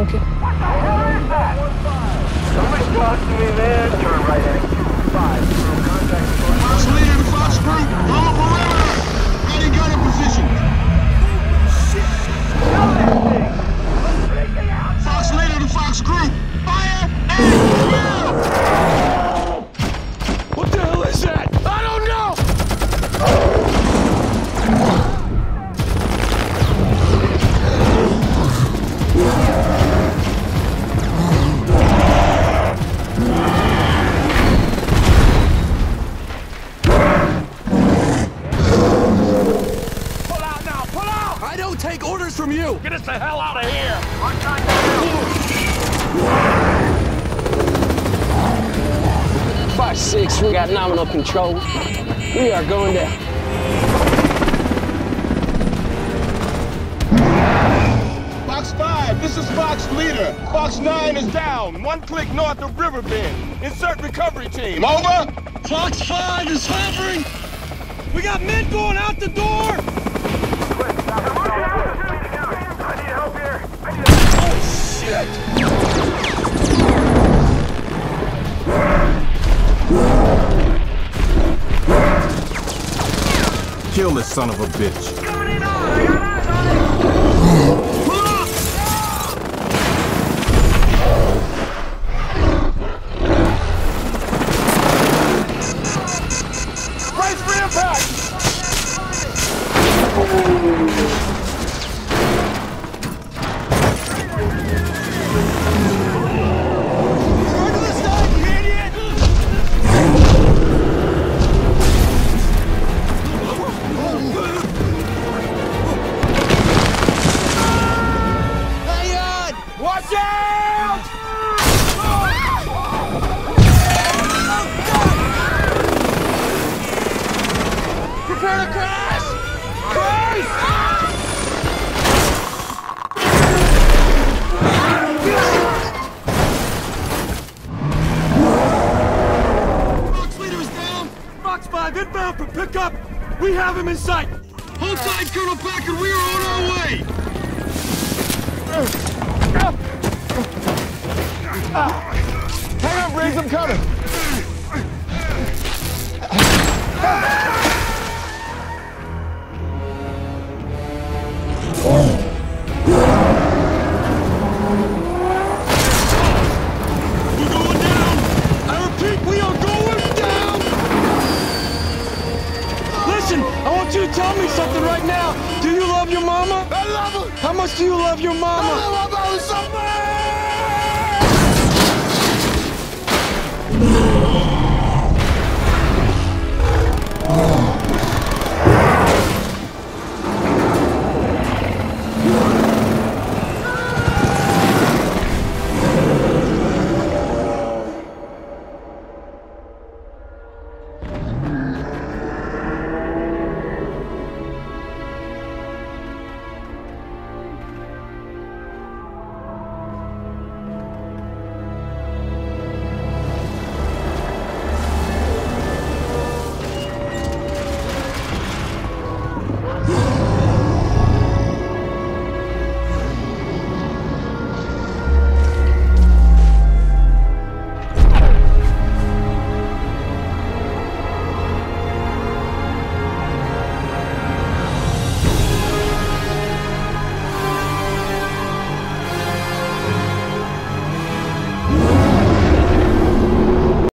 honking? What the hell is that? Somebody talk to me, man. Turn right at 5. Contact. Lee and Fox Group. Take orders from you! Get us the hell out of here! Five, six, we got nominal control. We are going down. Fox 5, this is Fox leader. Fox 9 is down. One click north of Riverbend. Insert recovery team. Over. Fox 5 is hovering. We got men going out the door. I need help here. I need Kill this son of a bitch. To crash! Fox leader is down. Fox 5 inbound for pickup! We have him in sight! Hold tight, Colonel Packard. We are on our way. Hang on, Briggs, I'm coming! Listen, I want you to tell me something right now. Do you love your mama? I love her. How much do you love your mama? I love her so much. Hmm.